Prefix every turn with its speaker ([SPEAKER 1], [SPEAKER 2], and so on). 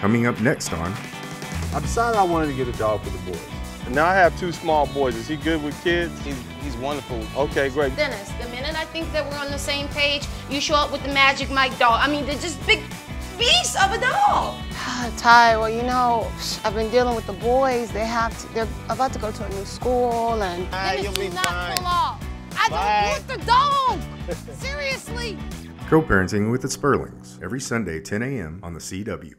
[SPEAKER 1] Coming up next on
[SPEAKER 2] I decided I wanted to get a dog for the boys.
[SPEAKER 3] Now I have two small boys. Is he good with kids?
[SPEAKER 4] He's, he's wonderful.
[SPEAKER 3] Okay, great.
[SPEAKER 5] Dennis, the minute I think that we're on the same page, you show up with the Magic Mike doll. I mean, they're just big beasts of a doll.
[SPEAKER 6] Ah, Ty, well, you know, I've been dealing with the boys. They have to, they're about to go to a new school and.
[SPEAKER 4] Right,
[SPEAKER 5] Dennis,
[SPEAKER 4] you'll be
[SPEAKER 5] not
[SPEAKER 4] fine.
[SPEAKER 5] pull off. I
[SPEAKER 4] Bye.
[SPEAKER 5] don't want the dog. Seriously.
[SPEAKER 1] Co Parenting with the Spurlings every Sunday, 10 a.m. on the CW.